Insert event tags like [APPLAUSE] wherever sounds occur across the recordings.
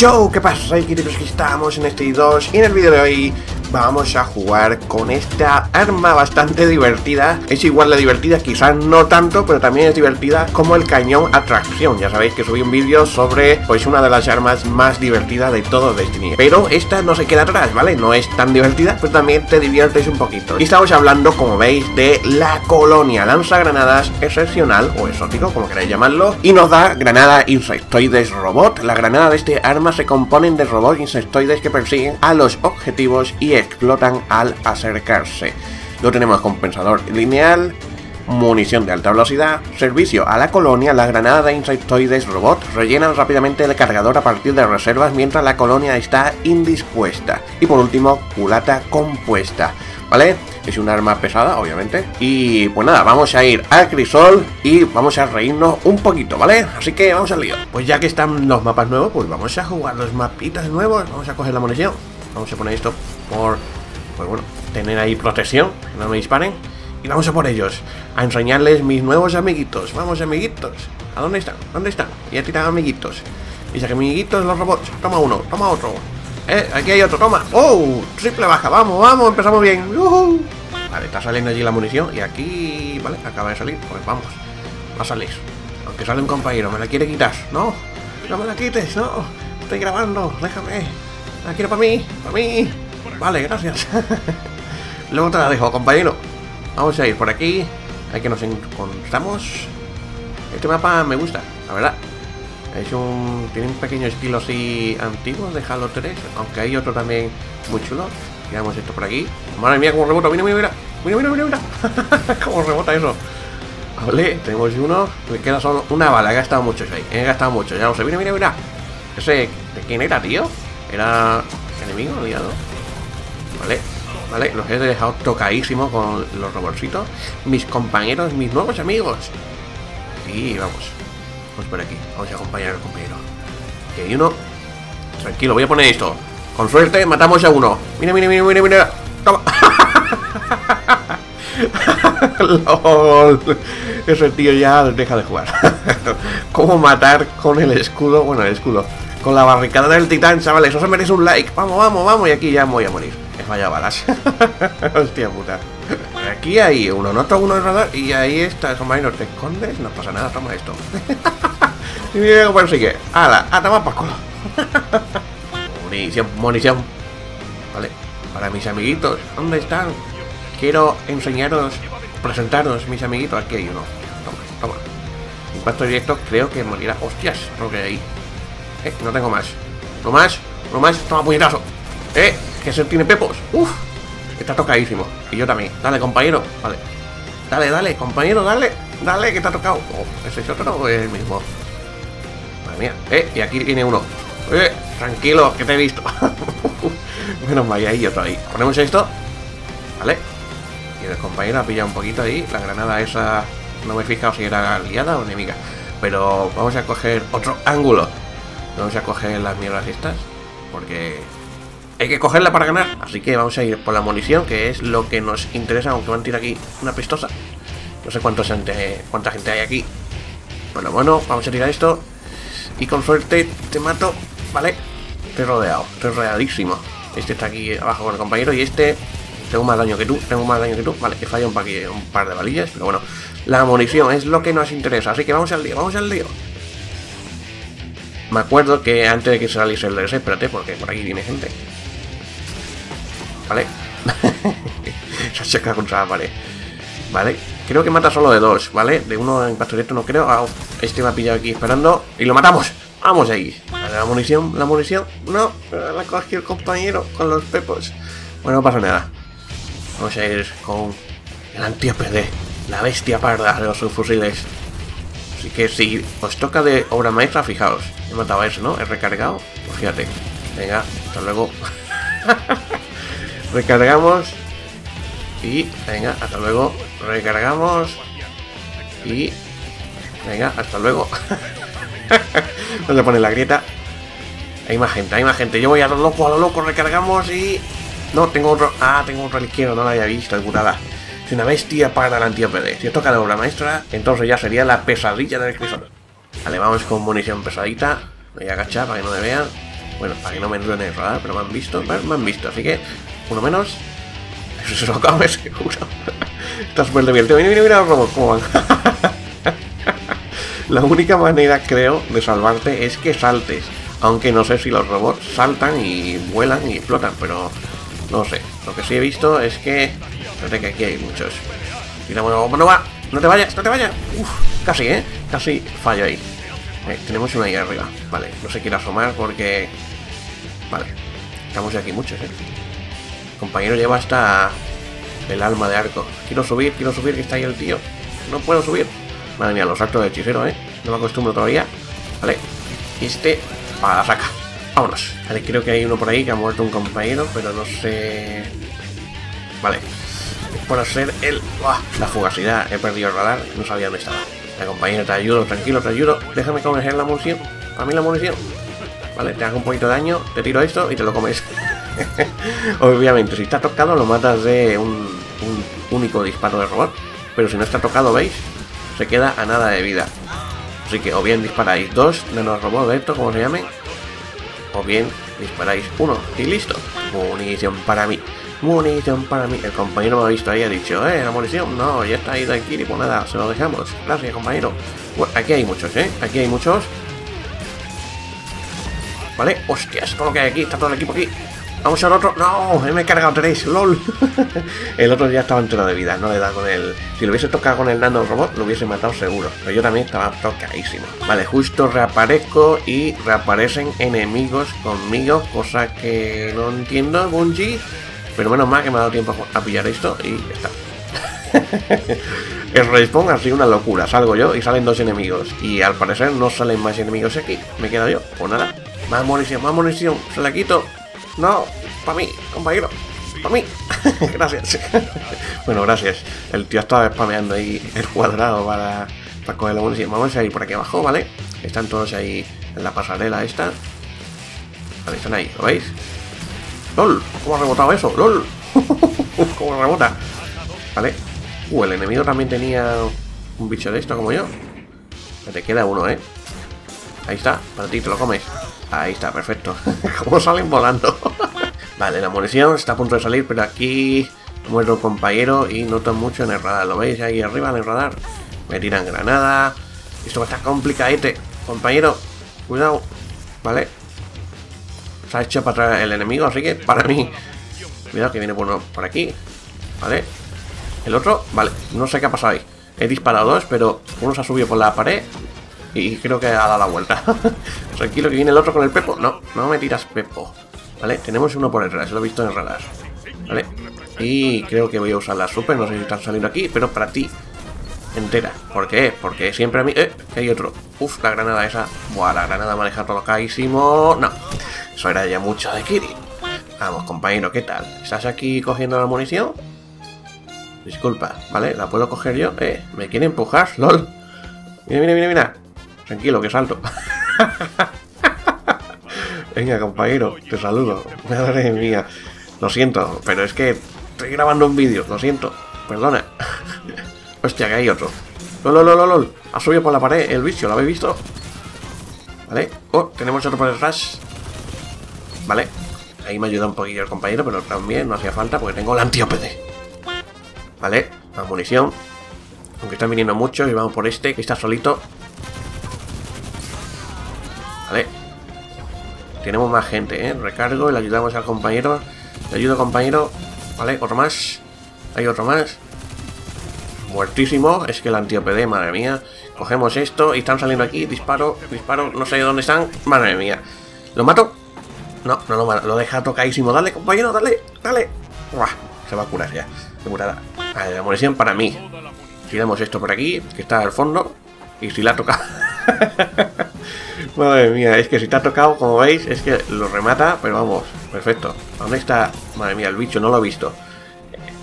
Yo, ¿qué pasa? Queridos que estamos en este 2 y en el vídeo de hoy vamos a jugar con esta arma bastante divertida. Es igual de divertida, quizás no tanto, pero también es divertida como el cañón atracción. Ya sabéis que subí un vídeo sobre pues una de las armas más divertidas de todo Destiny. Pero esta no se queda atrás, ¿vale? No es tan divertida, pero también te diviertes un poquito. Y estamos hablando, como veis, de la colonia lanzagranadas excepcional o exótico, como queráis llamarlo. Y nos da granada insectoides robot. La granada de este arma se componen de robots insectoides que persiguen a los objetivos y explotan al acercarse. Lo tenemos compensador lineal, munición de alta velocidad, servicio a la colonia, la granada de insectoides robot rellenan rápidamente el cargador a partir de reservas mientras la colonia está indispuesta. Y por último, culata compuesta. ¿Vale? Es un arma pesada, obviamente. Y pues nada, vamos a ir al crisol y vamos a reírnos un poquito, ¿vale? Así que vamos al lío. Pues ya que están los mapas nuevos, pues vamos a jugar los mapitas nuevos. Vamos a coger la munición. Vamos a poner esto por, pues bueno, tener ahí protección, que no me disparen. Y vamos a por ellos, a enseñarles mis nuevos amiguitos. Vamos, amiguitos. ¿A dónde están? ¿Dónde están? Ya tiran amiguitos. Dice que amiguitos los robots. Toma uno, toma otro. Eh, aquí hay otro, toma. ¡Oh! Triple baja, vamos, vamos, empezamos bien. Vale, está saliendo allí la munición y aquí, vale, acaba de salir. Pues vamos, va a salir. Aunque sale un compañero, me la quiere quitar. No, no me la quites, no. Estoy grabando, déjame. La quiero para mí, para mí. Vale, gracias. [LAUGHS] Luego te la dejo, compañero. Vamos a ir por aquí. Hay que nos encontramos. Este mapa me gusta, la verdad. Es un, tiene un pequeño estilo así antiguo de Halo 3, aunque hay otro también muy chulo. Tiramos esto por aquí. Madre mía, cómo rebota. Mira, mira, mira. Mira, mira, mira, mira. [LAUGHS] cómo rebota eso. Vale, tenemos uno. Me queda solo una bala. He gastado mucho ahí. He gastado mucho. Ya lo sé. Mira, mira, mira. Ese, ¿de quién era, tío? Era enemigo, aliado. Vale, vale. Los he dejado tocadísimos con los robotcitos. Mis compañeros, mis nuevos amigos. Y vamos. Vamos por aquí. Vamos a acompañar al compañero. Que hay uno. Tranquilo, voy a poner esto. Con suerte matamos a uno. Mira, mira, mira, mira, mira. Toma. [LAUGHS] LOL. Ese tío ya deja de jugar. [LAUGHS] ¿Cómo matar con el escudo? Bueno, el escudo. Con la barricada del titán, chavales. Eso se merece un like. Vamos, vamos, vamos. Y aquí ya voy a morir. He fallado balas. [LAUGHS] Hostia puta. Aquí hay uno, noto uno de radar. Y ahí está. Eso no te escondes. No pasa nada, toma esto. [LAUGHS] y cómo persigue. ¡Hala! ¡A tomar por culo! [LAUGHS] munición, munición. Vale. Para mis amiguitos. ¿Dónde están? Quiero enseñaros, presentaros mis amiguitos. Aquí hay uno. Toma, toma. Impacto directo, creo que morirá. ¡Hostias! Lo que ahí. Eh, no tengo más. No más, no más. Toma puñetazo. Eh, que se tiene pepos. Uf. Está tocadísimo. Y yo también. Dale, compañero. Vale. Dale, dale, compañero, dale. Dale, que te ha tocado. Oh, ¿Ese es otro o es el mismo? Madre mía. Eh, y aquí tiene uno. Eh, tranquilo, que te he visto. [LAUGHS] Menos mal, ahí otro ahí. Ponemos esto. Vale. Y el compañero ha pillado un poquito ahí. La granada esa. No me he fijado si era aliada o enemiga. Pero vamos a coger otro ángulo. Vamos a coger las mierdas estas. Porque hay que cogerla para ganar. Así que vamos a ir por la munición, que es lo que nos interesa, aunque van a tirar aquí una pistosa. No sé cuántos gente, cuánta gente hay aquí. Bueno, bueno, vamos a tirar esto. Y con suerte te mato. Vale. Estoy rodeado. Estoy rodeadísimo. Este está aquí abajo con el compañero. Y este. Tengo más daño que tú. Tengo más daño que tú. Vale, he fallado un, un par de balillas. Pero bueno. La munición es lo que nos interesa. Así que vamos al lío. Vamos al lío. Me acuerdo que antes de que saliese el DS, espérate, porque por aquí viene gente. Vale. [LAUGHS] Se ha chocado contra la pared. Vale. Creo que mata solo de dos, ¿vale? De uno en directo no creo. Ah, este me ha pillado aquí esperando. ¡Y lo matamos! ¡Vamos ahí! Vale, la munición, la munición. No, la cogió el compañero con los pepos. Bueno, no pasa nada. Vamos a ir con el anti-APD. La bestia parda de los subfusiles. Así que si os toca de obra maestra, fijaos. He matado a ese, ¿no? He recargado. Pues fíjate. Venga, hasta luego. [LAUGHS] Recargamos. Y venga, hasta luego. Recargamos. Y venga, hasta luego. [LAUGHS] ¿Dónde pone la grieta? Hay más gente, hay más gente. Yo voy a lo loco, a lo loco, recargamos y. No, tengo otro. Ah, tengo otro al izquierdo, no lo había visto, de putada. Una bestia para la anti-OPD. Si toca de obra maestra, entonces ya sería la pesadilla del crisol. Vale, vamos con munición pesadita. Voy a agachar para que no me vean. Bueno, para que no me entren en el radar, pero me han visto, me han visto, así que uno menos. [LAUGHS] Eso se lo come seguro. [LAUGHS] Está súper divertido. Mira, mira, mira los robots cómo van. [LAUGHS] La única manera, creo, de salvarte es que saltes. Aunque no sé si los robots saltan y vuelan y explotan, pero no sé. Lo que sí he visto es que... Fíjate que aquí hay muchos. No te vayas, no te vayas. Uf, casi, ¿eh? Casi fallo ahí. Eh, tenemos una ahí arriba. Vale, no se quiere asomar porque... Vale. Estamos aquí muchos, ¿eh? Compañero lleva hasta el alma de arco. Quiero subir, quiero subir, que está ahí el tío. No puedo subir. Madre mía, los saltos de hechicero, ¿eh? No me acostumbro todavía. Vale. Este... Para la saca. Vámonos. Vale, creo que hay uno por ahí que ha muerto un compañero, pero no sé... Vale. Por hacer el... La fugacidad. He perdido el radar. No sabía dónde estaba. La compañera, te ayudo, tranquilo, te ayudo. Déjame comer la munición. A mí la munición. Vale, te hago un poquito de daño, te tiro esto y te lo comes. [LAUGHS] Obviamente, si está tocado lo matas de un, un único disparo de robot. Pero si no está tocado, ¿veis? Se queda a nada de vida. Así que o bien disparáis dos los robots de esto, como se llame, o bien disparáis uno y listo. Munición para mí. Munición para mí. El compañero me ha visto ahí ha dicho, eh, la munición, no, ya está ahí tranquilo pues nada, se lo dejamos. Gracias, compañero. Bueno, aquí hay muchos, ¿eh? Aquí hay muchos. Vale, hostias, todo lo que hay aquí, está todo el equipo aquí. Vamos al otro. No, me he cargado tres, lol. [LAUGHS] el otro ya estaba entero de vida, no le da con el. Si lo hubiese tocado con el nano robot, lo hubiese matado seguro. Pero yo también estaba tocadísimo. Vale, justo reaparezco y reaparecen enemigos conmigo, cosa que no entiendo, Bungie. Pero menos mal que me ha dado tiempo a pillar esto y ya está. [LAUGHS] el respawn ha sido una locura. Salgo yo y salen dos enemigos. Y al parecer no salen más enemigos aquí. Me quedo yo. Pues nada. Más munición, más munición. Se la quito. No, para mí, compañero. Para mí. [LAUGHS] gracias. [LAUGHS] bueno, gracias. El tío estaba spameando ahí el cuadrado para, para coger la munición. Vamos a ir por aquí abajo, ¿vale? Están todos ahí en la pasarela esta. Vale, están ahí, ¿lo veis? ¡Lol! ¿Cómo ha rebotado eso? ¡Lol! [LAUGHS] ¿Cómo rebota? Vale. Uh, el enemigo también tenía un bicho de esto como yo. Te queda uno, ¿eh? Ahí está, para ti te lo comes. Ahí está, perfecto. [LAUGHS] ¿Cómo salen volando? [LAUGHS] vale, la munición está a punto de salir, pero aquí muerto un compañero y noto mucho en el radar. ¿Lo veis ahí arriba en el radar? Me tiran granada. Esto va a estar complicadete. Compañero, cuidado. Vale. Se ha hecho para atrás el enemigo, así que para mí. Cuidado que viene uno por aquí. Vale. El otro, vale. No sé qué ha pasado ahí. He disparado dos, pero uno se ha subido por la pared y creo que ha dado la vuelta. [LAUGHS] Tranquilo que viene el otro con el Pepo. No, no me tiras Pepo. Vale, tenemos uno por detrás, lo he visto en el radar. Vale, y creo que voy a usar la super, no sé si están saliendo aquí, pero para ti entera. ¿Por qué? Porque siempre a mí... ¡Eh! hay otro. Uf, la granada esa. Buah, la granada dejado todo caísimo. No, eso era ya mucho de Kiri. Vamos, compañero, ¿qué tal? ¿Estás aquí cogiendo la munición? Disculpa, ¿vale? ¿La puedo coger yo? Eh, ¿me quiere empujar? ¡Lol! Mira, mira, mira, mira. Tranquilo, que salto. [LAUGHS] Venga, compañero, te saludo. Madre mía. Lo siento, pero es que estoy grabando un vídeo, lo siento. Perdona. [LAUGHS] Hostia, que hay otro. Lol, lol, lol, lol. Ha subido por la pared el bicho, ¿lo habéis visto? Vale. Oh, tenemos otro por detrás. Vale. Ahí me ayuda un poquillo el compañero, pero también no hacía falta porque tengo el antiópede. Vale. La munición. Aunque están viniendo muchos y vamos por este, que está solito. Vale. Tenemos más gente, ¿eh? Recargo y le ayudamos al compañero. Le ayudo, compañero. Vale, otro más. Hay otro más. Muertísimo. Es que el antiopd, madre mía. Cogemos esto y están saliendo aquí. Disparo, disparo. No sé dónde están. Madre mía. ¿Lo mato? No, no lo mato. Lo deja tocadísimo. Dale, compañero, dale, dale. se va a curar ya. Se curará. Vale, la munición para mí. Tiramos esto por aquí, que está al fondo. Y si la toca... [LAUGHS] Madre mía, es que si te ha tocado, como veis, es que lo remata, pero vamos, perfecto. ¿Dónde está? Madre mía, el bicho, no lo he visto.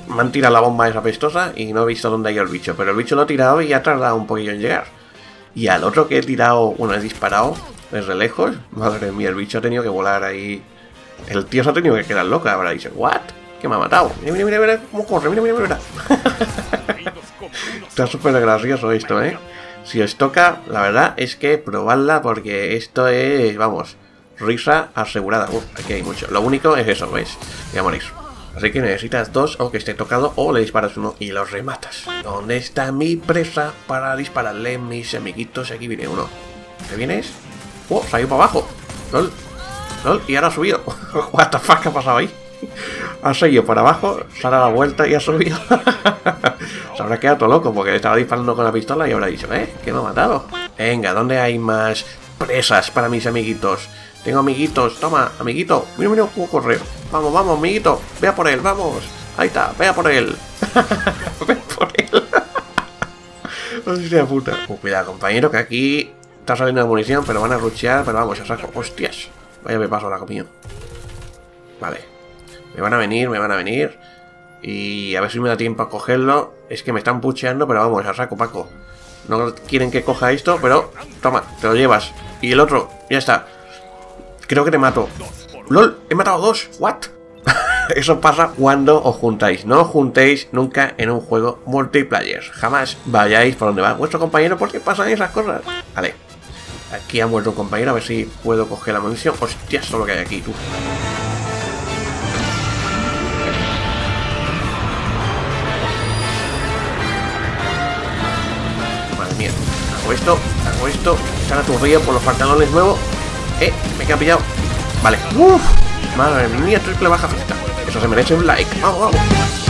Me han tirado la bomba esa pestosa y no he visto dónde hay el bicho, pero el bicho lo he tirado y ha tardado un poquillo en llegar. Y al otro que he tirado, bueno, he disparado desde lejos, madre mía, el bicho ha tenido que volar ahí. El tío se ha tenido que quedar loca, ahora dice, ¿what? ¿Qué me ha matado? Mira, mira, mira, mira cómo corre, mira, mira, mira. [LAUGHS] Está súper gracioso esto, ¿eh? Si os toca, la verdad es que probadla porque esto es, vamos, risa asegurada. Uf, aquí hay mucho. Lo único es eso, ¿ves? Ya morís. Así que necesitas dos o que esté tocado o le disparas uno y los rematas. ¿Dónde está mi presa para dispararle mis amiguitos? Aquí viene uno. ¿Te vienes? ¡Oh! Ido para abajo. ¡Lol! ¡Lol! Y ahora ha subido. [LAUGHS] ¿What the ha pasado ahí? [LAUGHS] Ha seguido para abajo, se ha dado la vuelta y ha subido. [LAUGHS] se habrá quedado todo loco porque estaba disparando con la pistola y habrá dicho, ¿eh? Que me ha matado. Venga, ¿dónde hay más presas para mis amiguitos? Tengo amiguitos, toma, amiguito. Mira, mira, un correo. Vamos, vamos, amiguito. Vea por él, vamos. Ahí está, vea por él. [LAUGHS] Vea por él. [LAUGHS] Hostia puta. Uh, cuidado, compañero, que aquí está saliendo de munición, pero van a ruchear, pero vamos, a saco. Hostias. Vaya me paso la comida. Vale. Me van a venir, me van a venir. Y a ver si me da tiempo a cogerlo. Es que me están pucheando, pero vamos, a saco, Paco. No quieren que coja esto, pero... Toma, te lo llevas. Y el otro, ya está. Creo que te mato. ¡Lol! ¡He matado dos! ¿What? [LAUGHS] Eso pasa cuando os juntáis. No os juntéis nunca en un juego multiplayer. Jamás vayáis por donde va vuestro compañero porque pasan esas cosas. Vale. Aquí ha muerto un compañero. A ver si puedo coger la munición. Hostia, esto lo que hay aquí, tú. Esto, hago esto. Están aturdidos por los pantalones nuevos. Eh, me queda pillado. Vale. Uf. Madre mía, triple baja fiesta. Eso se merece un like. Vamos, vamos.